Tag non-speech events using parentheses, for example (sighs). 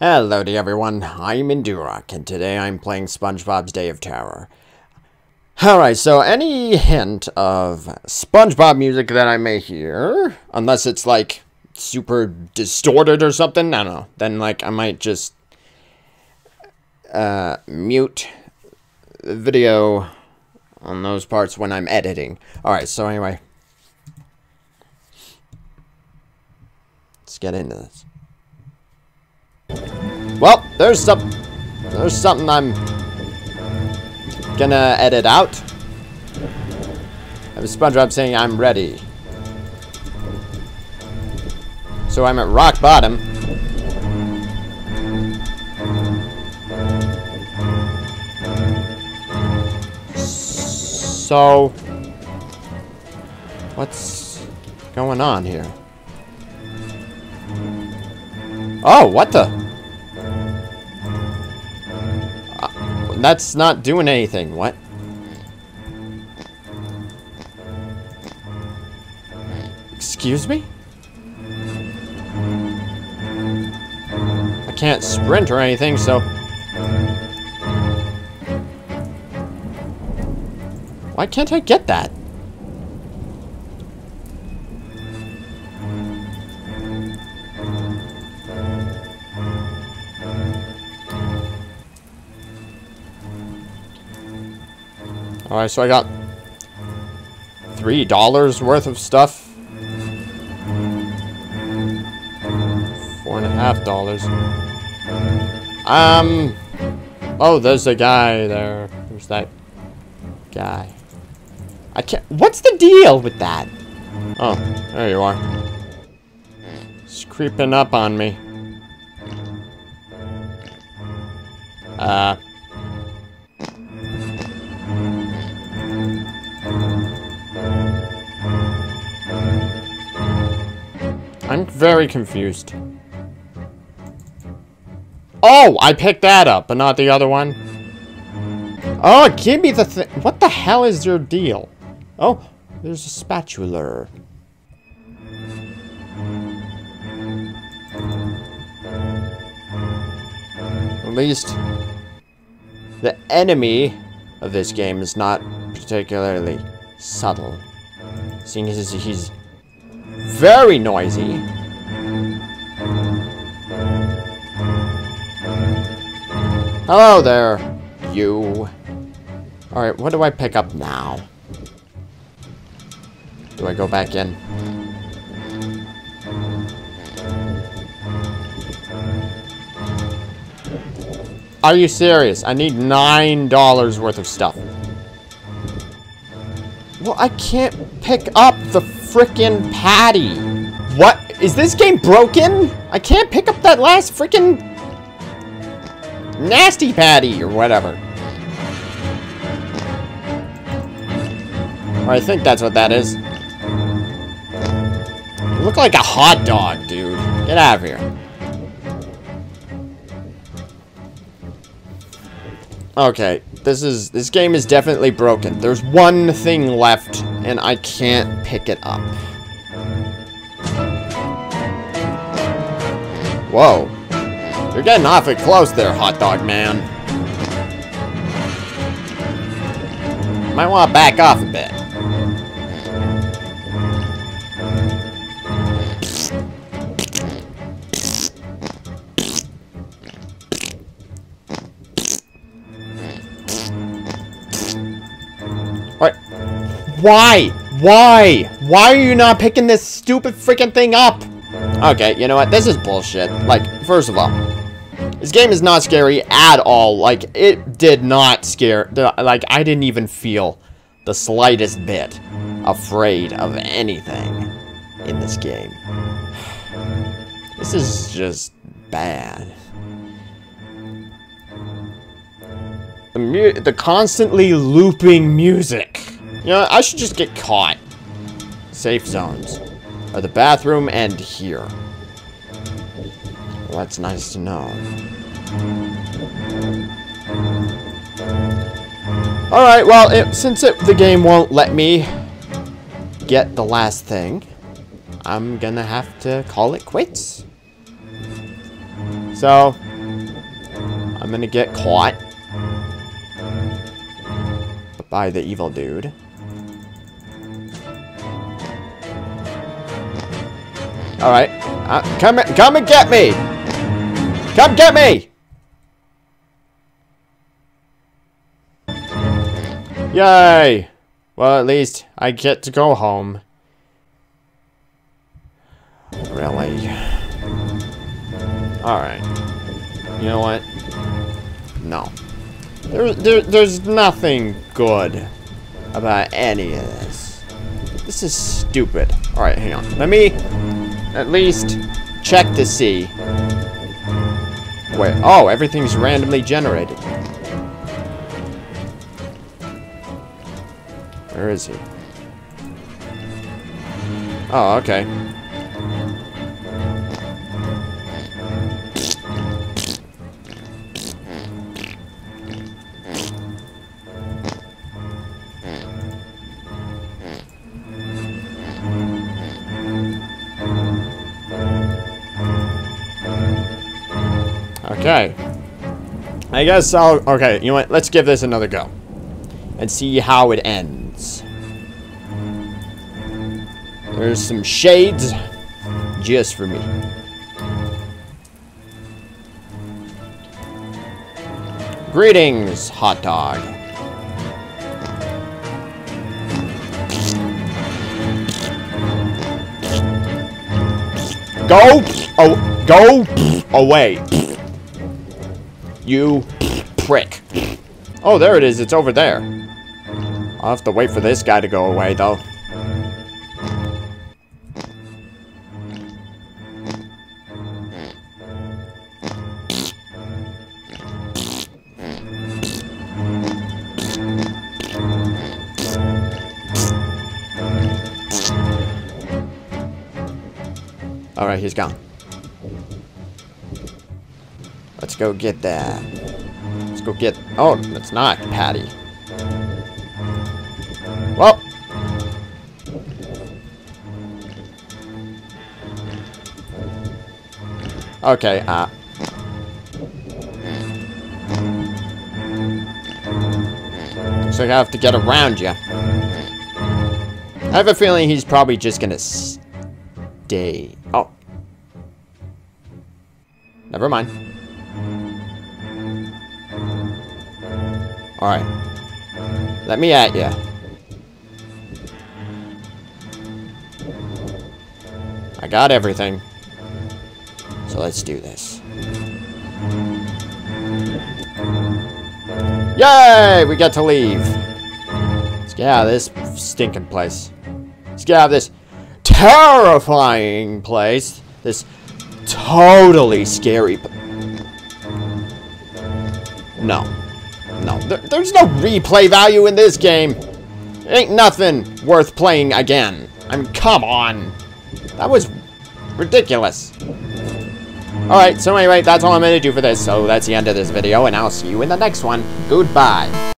Hello to everyone, I'm Indurok, and today I'm playing SpongeBob's Day of Terror. Alright, so any hint of SpongeBob music that I may hear, unless it's like super distorted or something, I don't know, then like I might just uh, mute the video on those parts when I'm editing. Alright, so anyway. Let's get into this. Well, there's some, there's something I'm gonna edit out. I have a SpongeBob saying I'm ready. So I'm at rock bottom. So, what's going on here? Oh, what the? That's not doing anything. What? Excuse me? I can't sprint or anything, so... Why can't I get that? Alright, so I got three dollars worth of stuff. Four and a half dollars. Um Oh, there's a guy there. There's that guy. I can't what's the deal with that? Oh, there you are. It's creeping up on me. Uh I'm very confused. Oh, I picked that up, but not the other one. Oh, give me the thing. What the hell is your deal? Oh, there's a spatula. At least the enemy of this game is not particularly subtle. Seeing as he's very noisy. Hello there, you. Alright, what do I pick up now? Do I go back in? Are you serious? I need $9 worth of stuff. Well, I can't pick up the frickin' patty. What? Is this game broken? I can't pick up that last frickin' nasty patty or whatever. Or I think that's what that is. You look like a hot dog, dude. Get out of here. Okay, this is this game is definitely broken. There's one thing left and I can't pick it up. Whoa. You're getting awfully close there, hot dog man. Might want to back off a bit. Why? Why? Why are you not picking this stupid freaking thing up? Okay, you know what? This is bullshit. Like, first of all, this game is not scary at all. Like, it did not scare... Like, I didn't even feel the slightest bit afraid of anything in this game. (sighs) This is just bad. The, the constantly looping music. You know, I should just get caught. Safe zones. Are the bathroom and here. Well, that's nice to know. Alright, well, it, since it, the game won't let me get the last thing, I'm gonna have to call it quits. So, I'm gonna get caught. By the evil dude. Alright. Uh, come, come and get me! Come get me! Yay! Well, at least I get to go home. Really? Alright. You know what? No. There, there, there's nothing good about any of this. This is stupid. Alright, hang on. Let me at least check to see. Wait, oh, everything's randomly generated. Where is he? Oh, okay. Okay. I guess I'll... Okay, you know what? Let's give this another go. And see how it ends. There's some shades just for me. Greetings, hot dog. Go! Oh, go away. You prick. Oh, there it is. It's over there. I'll have to wait for this guy to go away, though. Alright, he's gone. Let's go get that. Let's go get... Oh, it's not Patty. Well. Okay, uh... So I have to get around you. I have a feeling he's probably just gonna stay. Oh. Never mind. Alright. Let me at you. I got everything. So let's do this. Yay! We get to leave. Let's get out of this stinking place. Let's get out of this terrifying place. This totally scary... No. No. There, there's no replay value in this game. Ain't nothing worth playing again. I mean, come on. That was ridiculous. Alright, so anyway, that's all I'm going to do for this. So that's the end of this video, and I'll see you in the next one. Goodbye.